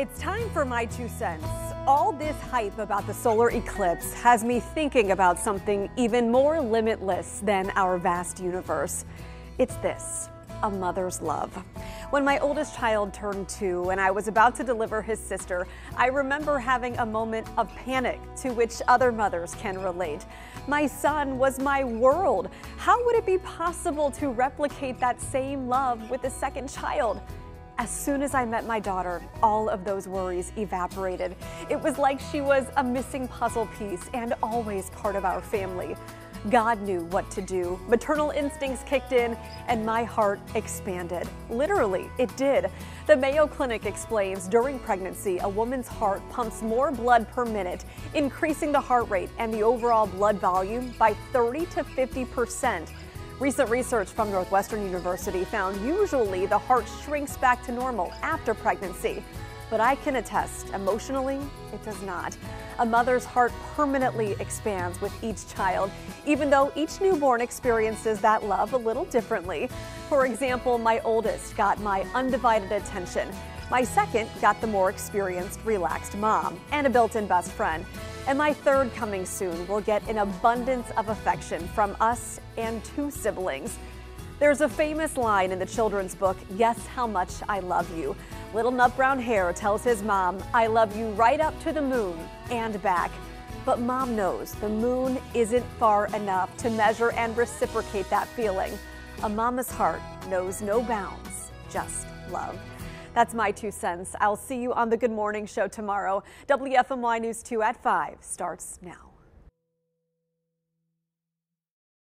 It's time for my two cents. All this hype about the solar eclipse has me thinking about something even more limitless than our vast universe. It's this a mother's love. When my oldest child turned two and I was about to deliver his sister, I remember having a moment of panic to which other mothers can relate. My son was my world. How would it be possible to replicate that same love with a second child? As soon as I met my daughter, all of those worries evaporated. It was like she was a missing puzzle piece and always part of our family. God knew what to do. Maternal instincts kicked in and my heart expanded. Literally, it did. The Mayo Clinic explains during pregnancy, a woman's heart pumps more blood per minute, increasing the heart rate and the overall blood volume by 30 to 50 percent. Recent research from Northwestern University found usually the heart shrinks back to normal after pregnancy. But I can attest, emotionally, it does not. A mother's heart permanently expands with each child, even though each newborn experiences that love a little differently. For example, my oldest got my undivided attention. My second got the more experienced, relaxed mom and a built in best friend. And my third coming soon will get an abundance of affection from us and two siblings. There's a famous line in the children's book, Guess How Much I Love You. Little Nutbrown Hare tells his mom, I love you right up to the moon and back. But mom knows the moon isn't far enough to measure and reciprocate that feeling. A mama's heart knows no bounds, just love. That's my two cents. I'll see you on the Good Morning Show tomorrow. WFMY News 2 at 5 starts now.